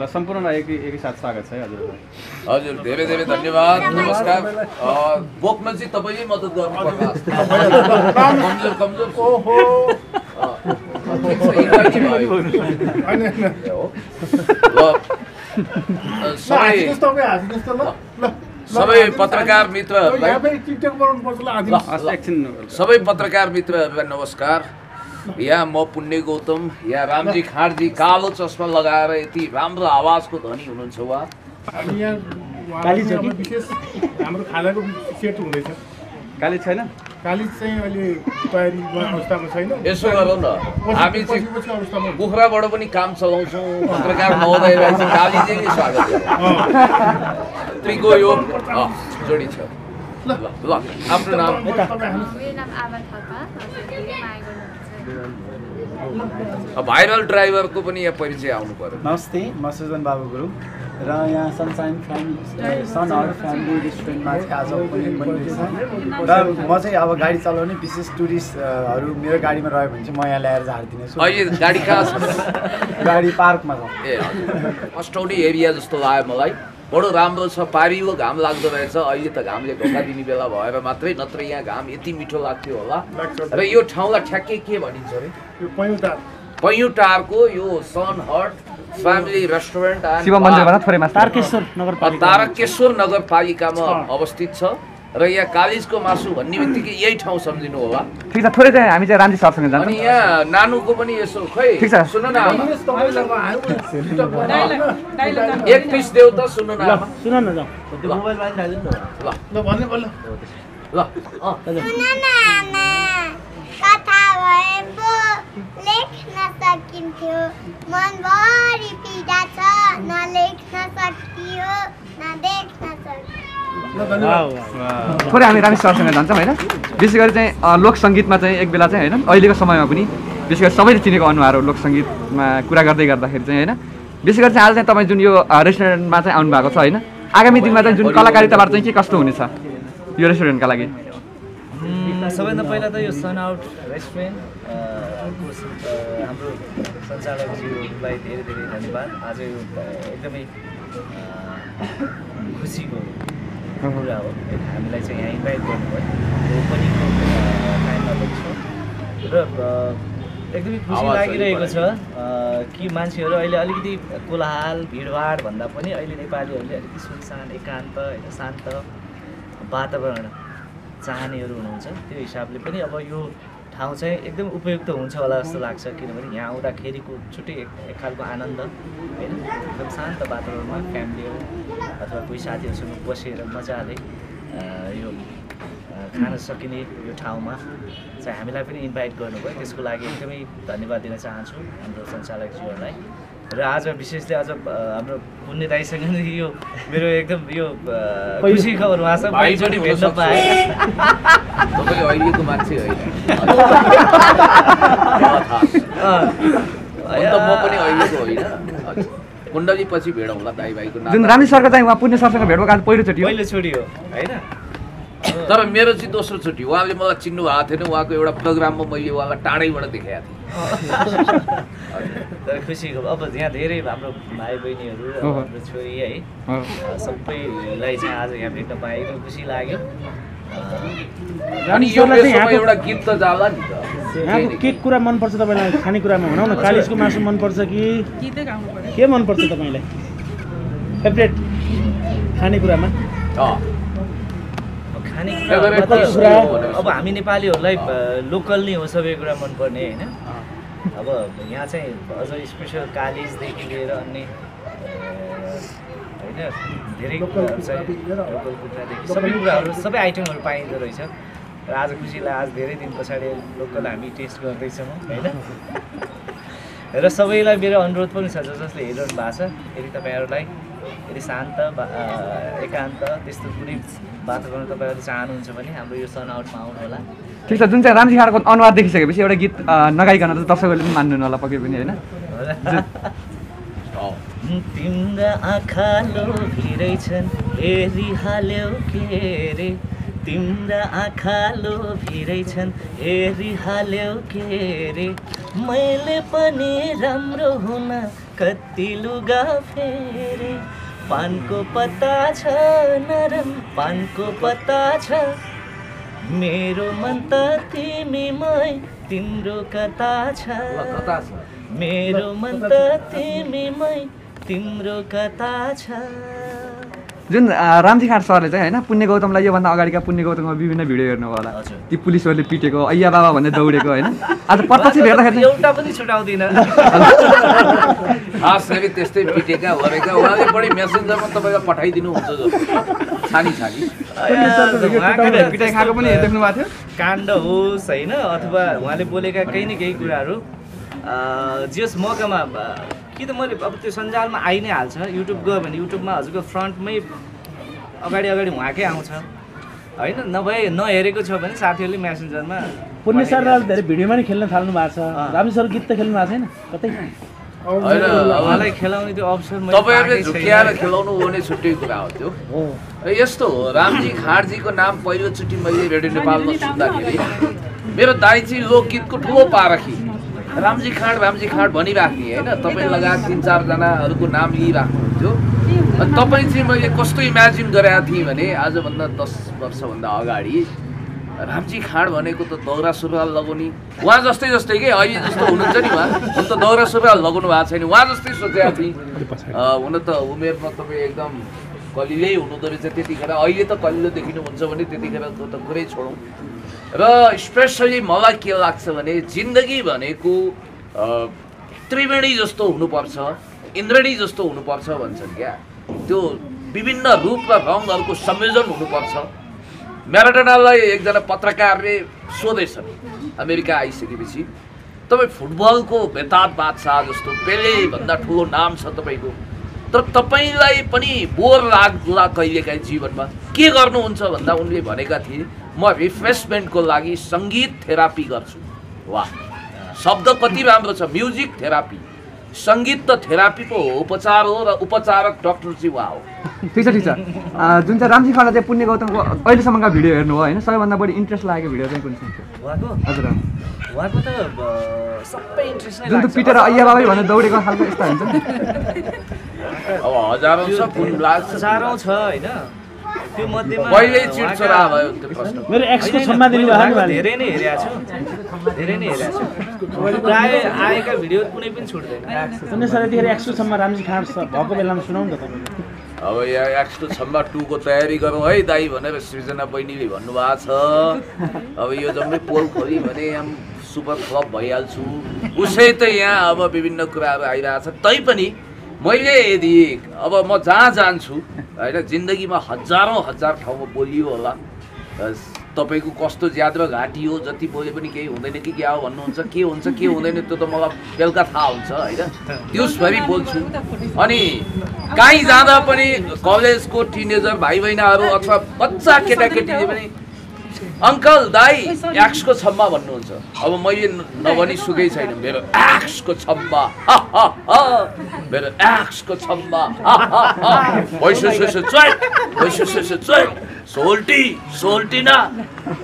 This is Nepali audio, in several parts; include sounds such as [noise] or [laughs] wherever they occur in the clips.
ल सम्पूर्ण एक एकैसाथ स्वागत छ है हजुरलाई हजुर धेरै धेरै धन्यवाद। नमस्कार। अ, बोक्न चाहिँ तपाईँले मद्दत गर्नुपर्ला। कमजोर कमजोर। सबै पत्रकार एकछिन सबै पत्रकार मित्रहरूलाई नमस्कार। यहाँ म पुण्य गौतम यहाँ रामजी खाँडजी कालो चस्मा लगाएर यति राम्रो आवाजको धनी हुनुहुन्छ उहाँ चाहिँ विशेष हाम्रो खानाको सेट हुँदैछ। काली छैन? कालिज चाहिँ अहिले तयारीमा अवस्थामा छैन। यसो गरौँ न। हामी चाहिँ। कुखुराबाट पनि काम चलाउँछौँ पत्रकार महोदयलाई चाहिँ कालीजीले स्वागत गरौँ अँ। त्रिको यो अँ, जोडी छ। ल ल आफ्नो नाम। मेरो नाम आभा थापा हजुर धेरै माया गर्नुहुन्छ भाइरल ड्राइभरको पनि यहाँ परिचय आउनु पर्यो। नमस्ते म सुजन बाबु गुरुङ। र यहाँ सनसाइन फ्यामिली सनहरू फ्यामिली रेस्टुरेन्टमा चाहिँ आज ओपनिङ र म चाहिँ अब गाडी चलाउने विशेष टुरिस्टहरू मेरो गाडीमा रह्यो भने चाहिँ म यहाँ ल्याएर झारिदिनेछु अहिले गाडी कहाँ छ? गाडी पार्कमा छ। ए कस्टौडी एरिया जस्तो लाग्यो मलाई। बडो राम्रो छ पारिलो घाम लाग्दो रहेछ। अहिले त घामले धोका दिने बेला भएर मात्रै नत्र यहाँ घाम यति मिठो लाग्थ्यो होला। र यो ठाउँलाई ठ्याक्कै के भनिन्छ अरे? पैयुटारको यो sun hut family restaurant Tarakeshwar नगरपालिका तारकेश्वर नगरपालिकामा अवस्थित छ र यहाँ कालिजको मासु भन्ने बित्तिकै यही ठाउँ सम्झिनु होला ठिक छ थोरै चाहिँ हामी चाहिँ रामजी सरसँग अनि जान्छौँ यहाँ नानुको पनि यसो खै ठिक छ। सुन न। एक पिस देऊ त सुन न। सुन न ल। ल। ल लेख्न सकिन्थ्यो। मनभरि पीडा छ नलेख्न सकियो नदेख्न सकियो। थोरै हामी रामजी सरसँग जान्छौँ होइन? विशेष गरी चाहिँ लोक सङ्गीतमा चाहिँ एक बेला चाहिँ होइन अहिलेको समयमा पनि विशेष गरी सबैले चिनेको अनुहार हो लोक सङ्गीतमा कुरा गर्दै गर्दाखेरि चाहिँ होइन। विशेष गरी चाहिँ आज चाहिँ तपाईँ जुन यो रेस्टुरेन्टमा चाहिँ आउनु भएको छ होइन आगामी दिनमा चाहिँ जुन कलाकारिताबाट चाहिँ के कस्तो हुनेछ यो रेस्टुरेन्टका लागि? सबैभन्दा पहिला त यो सन आउट रेस्टुरेन्ट हाम्रो सञ्चालकज्यूलाई धेरै धेरै धन्यवाद। आज यो एकदमै खुसीको कुरा हो। हामीलाई चाहिँ यहाँ इन्भाइट गर्नुभयो। ओपनिङको टाइममा पनि छ र एकदमै खुसी लागिरहेको छ कि मान्छेहरू अहिले अलिकति कोलाहाल भिडभाड भन्दा पनि अहिले नेपालीहरूले अलिकति सुनसान एकान्त होइन शान्त वातावरण चाहनेहरू हुनुहुन्छ। त्यो हिसाबले पनि अब यो ठाउँ चाहिँ एकदम उपयुक्त हुन्छ होला जस्तो लाग्छ किनभने यहाँ आउँदाखेरिको छुट्टै एक खालको आनन्द होइन? एकदम शान्त वातावरणमा फ्यामिलीहरू अथवा कोही साथीहरूसँग बसेर मजाले यो खान सकिने यो ठाउँमा चाहिँ हामीलाई पनि इन्भाइट गर्नुभयो। त्यसको लागि एकदमै धन्यवाद दिन चाहन्छु हाम्रो सञ्चालकज्यूहरूलाई। र आज विशेषले अ, हाम्रो पुण्य दाईसँग नि यो मेरो एकदम यो खुसी खबर उहाँसँग पनि भेट्न। पाएँ। अहिलेको मान्छे होइन। म पनि अहिलेको होइन। पछि दाइ भाइको नाम रामजी सरको चाहिँ उहाँ पुण्य सरसँग भेट भएको आज पहिलोचोटि हो। पहिलोचोटि हो। होइन? तर मेरो चाहिँ दोस्रो चोटि उहाँले मलाई चिन्नु भएको थिएन उहाँको एउटा प्रोग्राममा मैले उहाँलाई टाढैबाट देखाएको थिएँ तर खुसीको अब यहाँ धेरै हाम्रो भाइ बहिनीहरू। हाम्रो छोरी है सबैलाई चाहिँ आज यहाँ भेट्न पाएँ एकदम खुसी लाग्यो अनि यो एउटा गीत त जाला नि त यहाँको के कुरा मनपर्छ तपाईँलाई खानेकुरामा भनौँ न कालिजको मासु मनपर्छ कि के मनपर्छ तपाईँलाई फेभरेट खानेकुरामा खानेकुरा अब हामी नेपालीहरूलाई लोकल नै हो सबै कुरा मनपर्ने होइन? अब यहाँ चाहिँ अझ स्पेसल कालिजदेखि लिएर अन्य होइन धेरै कुराहरू चाहिँ लोकल कुखुरादेखि सबै कुराहरू सबै आइटमहरू पाइँदो रहेछ। र आज खुसीलाई आज धेरै दिन पछाडि लोकल हामी टेस्ट गर्दैछौँ होइन? [laughs] र सबैलाई मेरो अनुरोध पनि छ जस जसले हेरिरहनु भएको छ यदि तपाईँहरूलाई यदि शान्त एकान्त त्यस्तो कुनै वातावरण तपाईँहरूले चाहनुहुन्छ भने हाम्रो यो सन आउटमा आउनुहोला ठिक छ जुन चाहिँ रामजी खाँडाको अनुहार देखिसकेपछि एउटा गीत नगाइकन त दर्शकहरूले पनि मान्नु होला पक्कै पनि होइन। तिम्रा आँखा लोभिरहेछन् हेरिहाल्यौ के रे? तिम्रा आँखा लोभिरहेछन् हेरिहाल्यौ के रे? मैले पनि राम्रो हुन कति लुगा फेरे। पानको पत्ता छ नरम पानको पत्ता छ मेरो मन त तिमीमै तिम्रो कता छ? मेरो मन त तिमीमै तिम्रो कता छ? जुन रामजी खाँड सरले चाहिँ होइन पुण्य गौतमलाई योभन्दा अगाडिका पुण्य गौतममा विभिन्न भिडियो हेर्नु होला। ती पुलिसहरूले पिटेको अయ్యా बाबा भन्दै दौडेको होइन। आज [laughs] प्रत्यक्ष भेट्दाखेरि एउटा पनि छुटाउँदिनँ। [laughs] खास गरी त्यस्तै पिटेका भरेका उहाँले बढी मेसेन्जरमा तपाईँलाई पठाइदिनुहुन्छ जस्तो। छानी छानी। पिटाइ खाएको पनि देख्नु भएको थियो। काण्ड होस् होइन अथवा उहाँले बोलेका केही न केही कुराहरू अ, जस मौकामा कि त मैले अब त्यो सञ्जालमा आइ नै हाल्छ? युट्युब गयो भने युट्युबमा हजुरको फ्रन्टमै अगाडि अगाडि उहाँकै आउँछ। होइन? नभए नहेरेको छ भने साथीहरूले मेसेन्जरमा पुण्य सर धेरै भिडियोमा नि खेल्न थाल्नु भएको छ। रामजी सर गीत त खेल्नु भएको छैन? कतै? होइन अब उहाँलाई खेलाउने त्यो अवसर मैले तपाईँहरूले। झुक्याएर खेलाउनु हो भने छुट्टै कुरा हो त्यो। हो। र यस्तो हो रामजी खाँडजीको नाम पहिलोचोटि मैले रेडियो नेपालमा सुन्दाखेरि मेरो दाइ चाहिँ लोकगीतको ठुलो पारखी। रामजी खाँड रामजी खाँड भनिराख्ने होइन? तपाईँ लगायत तिन चारजनाहरूको नाम लिइराख्नुहुन्थ्यो। अनि तपाईँ चाहिँ मैले कस्तो इमेजिन गरेका थिएँ भने आजभन्दा दस वर्षभन्दा अगाडि रामजी खाँड भनेको त दौरा सुरुवाल लगाउने उहाँ जस्तै जस्तै के? अहिले जस्तो हुनुहुन्छ नि उहाँ। हुन त दौरा सुरुवाल लगाउनु भएको छैन। उहाँ जस्तै सोचेको थिएँ। हुन त उमेरमा तपाईँ एकदम कलिलै हुनुहुँदो रहेछ त्यतिखेर। अहिले त कलिलो देखिनुहुन्छ भने त्यतिखेरको त कुरै छोडौँ। र स्पेसली मलाई के लाग्छ भने जिन्दगी भनेको त्रिवेणी जस्तो हुनुपर्छ इन्द्रणी जस्तो हुनुपर्छ भन्छन् क्या। त्यो विभिन्न रूप र रङहरूको संयोजन हुनुपर्छ। म्याराडोनालाई एकजना पत्रकारले सोधेछन् अमेरिका आइसकेपछि तपाईँ फुटबलको बेताब बादशाह जस्तो पेले भन्दा ठुलो नाम छ तपाईँको। तर तपाईँलाई पनि बोर लाग्ला कहिलेकाहीँ जीवनमा? के गर्नुहुन्छ भन्दा उनले भनेका थिए म रिफ्रेसमेन्टको लागि सङ्गीत थेरापी गर्छु। वाह! शब्द कति राम्रो छ। Music therapy. सङ्गीत त थेरापी पो हो। उपचार हो र उपचारक डक्टर चाहिँ उहाँ हो। ठिक छ ठिक छ। जुन चाहिँ रामजी खाँडा चाहिँ पुण्य गौतमको अहिलेसम्मका भिडियो हेर्नु हो होइन? सबैभन्दा बढी इन्ट्रेस्ट लागेको भिडियो चाहिँ कुन चाहिँ उहाँको? हजुर। उहाँको त सबै इन्ट्रेस्ट जुन पिटेर अయ్యా बाबा भनेर दौडेको खालको यस्ता हुन्छ नि। [laughs] अब हजारौँ छ फुल लाग्छ। हजारौँ छ होइन? त्यो मध्येमा पहिल्यै चिड उहाँका- चोरा भयो त्यो प्रश्न। मेरो एक्सको क्षमा दिनु उहाँले। धेरै नै हेरेको छु। धेरै नै हेरेको छु। प्राय आएका भिडियो कुनै पनि छुट्दैन। पुण्य सर यतिखेर एक्सको क्षमा रामजी खाँड छ भएको बेलामा सुनाउनु त तपाईँले अब यहाँ एक्सको छम्मा टूको तयारी गरौँ। है दाई भनेर सृजना बहिनीले भन्नुभएको छ। अब यो जम्मै पोल खोल्यो भने यहाँ सुपर फ्लप भइहाल्छु। उसै त यहाँ अब विभिन्न कुराहरू आइरहेछ। तैपनि मैले यदि अब म जहाँ जान्छु होइन जिन्दगीमा हजारौँ हजार ठाउँमा बोलियो होला तपाईँको कस्तो ज्याद र घाँटी हो जति बोले पनि केही हुँदैन कि क्या हो भन्नुहुन्छ के हुन्छ के हुँदैन त्यो त मलाई बेलुका थाहा हुन्छ होइन। त्यसभरि बोल्छु। अनि कहीँ जाँदा पनि कलेजको टिनेजर भाइ बहिनीहरू अथवा बच्चा केटाकेटीले पनि अङ्कल दाई एक्सको छम्मा भन्नुहुन्छ। अब मैले न- नभनी सुकै छैन। मेरो एक्सको छम्मा। मेरो एक्सको छम्मा। सोसो चोइ सोसो चोइ सोल्टी सोल्टिना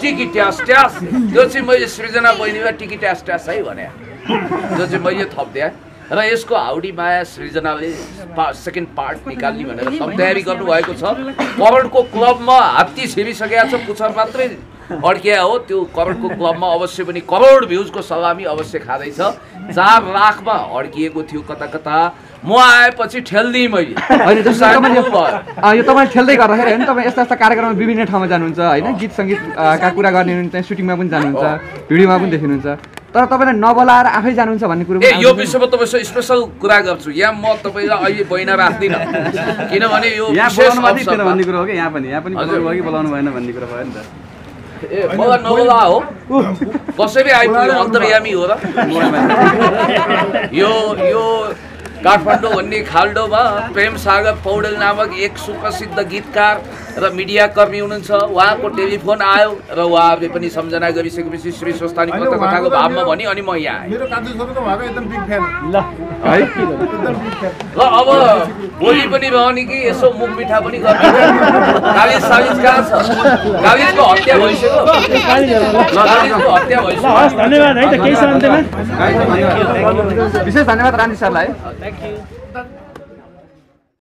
टिकी ट्यास ट्यास। त्यो चाहिँ मैले सृजना बहिनीमा टिकी ट्यास ट्यास है भने। त्यो चाहिँ मैले थपिदिएँ र यसको हाउडी माया सृजनाले पा सेकेन्ड पार्ट निकाल्ने भनेर सब तयारी गर्नुभएको छ। करोडको क्लबमा हात्ती छिरिसकेका छ पुच्छर मात्रै अड्किया हो। त्यो करोडको क्लबमा अवश्य पनि करोड भ्युजको सलामी अवश्य खाँदैछ। चार लाखमा अड्किएको थियो कता कता म आएपछि ठेल्दिएँ मैले। यो तपाईँले खेल्दै गर्दाखेरि होइन तपाईँ यस्ता यस्ता कार्यक्रममा विभिन्न ठाउँमा जानुहुन्छ होइन गीत सङ्गीत अँ, का कुरा गर्ने हुनुहुन्छ सुटिङमा पनि जानुहुन्छ भिडियोमा पनि देखिनुहुन्छ। तर तपाईँलाई नबोलाएर आफै जानुहुन्छ भन्ने कुरो ए यो। विषयमा तपाईँसँग स्पेसल कुरा गर्छु। यहाँ म तपाईँलाई अहिले बहिना राख्दिनँ। किनभने यो भन्ने कुरो हो कि यहाँ पनि। यहाँ पनि भयो कि बोलाउनु भएन भन्ने कुरो भयो नि त। ए मलाई नबोला हो। कसरी आइपुग्यो? अन्तर्यामी हो र? यो यो काठमाडौँ भन्ने खाल्डोमा प्रेम सागर पौडेल नामक एक सुप्रसिद्ध गीतकार र मिडिया कर्मी हुनुहुन्छ। उहाँको टेलिफोन आयो र उहाँहरूले पनि सम्झना गरिसकेपछि श्री स्वस्थानी कथाको भावमा मेरो- भने अनि म यहाँ आएँ। है? ल अब भोलि पनि भयो नि कि यसो मुख मिठा पनि गर्ने कालिज सालिज कहाँ छ? कालिजको हत्या भइसक्यो। कालिजको हत्या ल भइसक्यो। हस् धन्यवाद है त केही छ विशेष धन्यवाद रानी सरलाई। Thank you